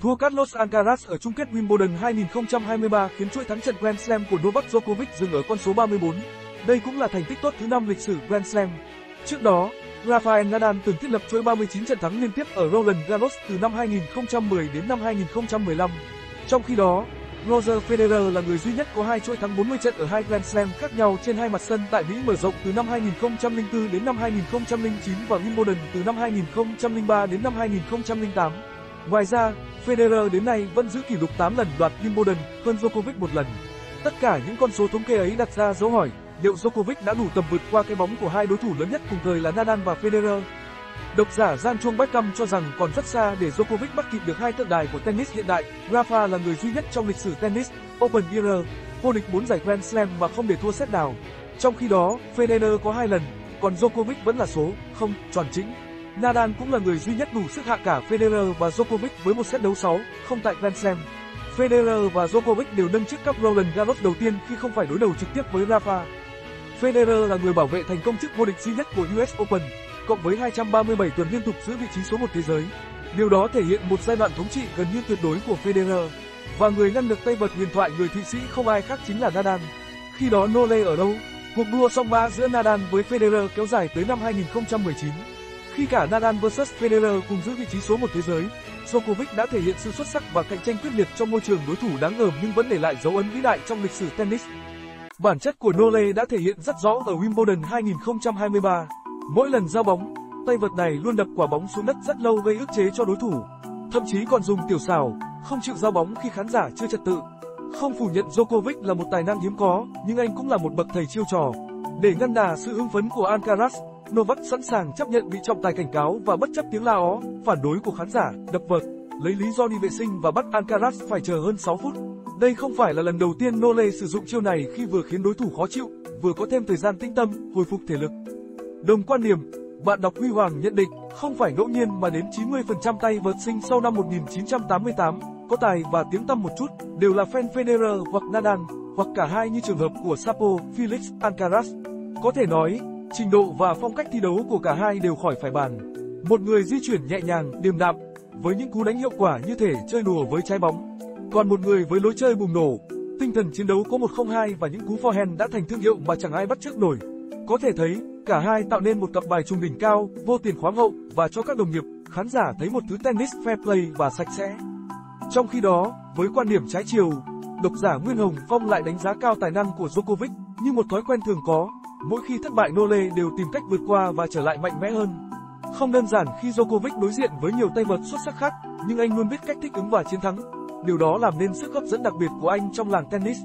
Thua Carlos Alcaraz ở chung kết Wimbledon 2023 khiến chuỗi thắng trận Grand Slam của Novak Djokovic dừng ở con số 34. Đây cũng là thành tích tốt thứ năm lịch sử Grand Slam. Trước đó, Rafael Nadal từng thiết lập chuỗi 39 trận thắng liên tiếp ở Roland Garros từ năm 2010 đến năm 2015. Trong khi đó, Roger Federer là người duy nhất có hai chuỗi thắng 40 trận ở hai Grand Slam khác nhau trên hai mặt sân tại Mỹ mở rộng từ năm 2004 đến năm 2009 và Wimbledon từ năm 2003 đến năm 2008. Ngoài ra, Federer đến nay vẫn giữ kỷ lục 8 lần đoạt Wimbledon, hơn Djokovic một lần. Tất cả những con số thống kê ấy đặt ra dấu hỏi, liệu Djokovic đã đủ tầm vượt qua cái bóng của hai đối thủ lớn nhất cùng thời là Nadal và Federer? Độc giả Gian Chuông Beckham cho rằng còn rất xa để Djokovic bắt kịp được hai tượng đài của tennis hiện đại. Rafa là người duy nhất trong lịch sử tennis Open Era vô địch 4 giải Grand Slam mà không để thua set nào. Trong khi đó, Federer có hai lần, còn Djokovic vẫn là số không tròn chính Nadal cũng là người duy nhất đủ sức hạ cả Federer và Djokovic với một set đấu 6 không tại Grand Slam. Federer và Djokovic đều nâng chức cấp Roland Garros đầu tiên khi không phải đối đầu trực tiếp với Rafa. Federer là người bảo vệ thành công chức vô địch duy nhất của US Open, cộng với 237 tuần liên tục giữ vị trí số 1 thế giới. Điều đó thể hiện một giai đoạn thống trị gần như tuyệt đối của Federer. Và người ngăn được tay vợt huyền thoại người Thụy Sĩ không ai khác chính là Nadal. Khi đó Nole ở đâu? Cuộc đua song mã giữa Nadal với Federer kéo dài tới năm 2019. Khi cả Nadal vs Federer cùng giữ vị trí số 1 thế giới, Djokovic đã thể hiện sự xuất sắc và cạnh tranh quyết liệt trong môi trường đối thủ đáng ngờ nhưng vẫn để lại dấu ấn vĩ đại trong lịch sử tennis. Bản chất của Nole đã thể hiện rất rõ ở Wimbledon 2023. Mỗi lần giao bóng, tay vợt này luôn đập quả bóng xuống đất rất lâu gây ức chế cho đối thủ. Thậm chí còn dùng tiểu xảo, không chịu giao bóng khi khán giả chưa trật tự. Không phủ nhận Djokovic là một tài năng hiếm có, nhưng anh cũng là một bậc thầy chiêu trò. Để ngăn đà sự hưng phấn của Alcaraz, Novak sẵn sàng chấp nhận bị trọng tài cảnh cáo và bất chấp tiếng la ó, phản đối của khán giả, đập vợt, lấy lý do đi vệ sinh và bắt Alcaraz phải chờ hơn 6 phút. Đây không phải là lần đầu tiên Nole sử dụng chiêu này khi vừa khiến đối thủ khó chịu, vừa có thêm thời gian tĩnh tâm, hồi phục thể lực. Đồng quan điểm, bạn đọc Huy Hoàng nhận định, không phải ngẫu nhiên mà đến 90% tay vợt sinh sau năm 1988, có tài và tiếng tăm một chút, đều là fan Federer hoặc Nadal, hoặc cả hai như trường hợp của Sapo, Felix, Alcaraz. Có thể nói, trình độ và phong cách thi đấu của cả hai đều khỏi phải bàn. Một người di chuyển nhẹ nhàng, điềm đạm, với những cú đánh hiệu quả như thể chơi đùa với trái bóng. Còn một người với lối chơi bùng nổ, tinh thần chiến đấu có 102 và những cú forehand đã thành thương hiệu mà chẳng ai bắt chước nổi. Có thể thấy, cả hai tạo nên một cặp bài trung đỉnh cao, vô tiền khoáng hậu và cho các đồng nghiệp, khán giả thấy một thứ tennis fair play và sạch sẽ. Trong khi đó, với quan điểm trái chiều, độc giả Nguyên Hồng Phong lại đánh giá cao tài năng của Djokovic như một thói quen thường có. Mỗi khi thất bại Nole đều tìm cách vượt qua và trở lại mạnh mẽ hơn. Không đơn giản khi Djokovic đối diện với nhiều tay vợt xuất sắc khác, nhưng anh luôn biết cách thích ứng và chiến thắng. Điều đó làm nên sức hấp dẫn đặc biệt của anh trong làng tennis.